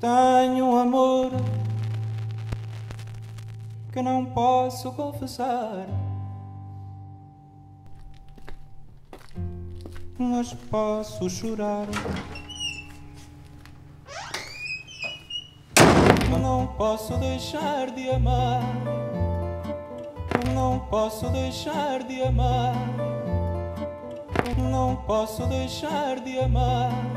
Tenho um amor que não posso confessar. Mas posso chorar. Não posso deixar de amar. Não posso deixar de amar. Não posso deixar de amar.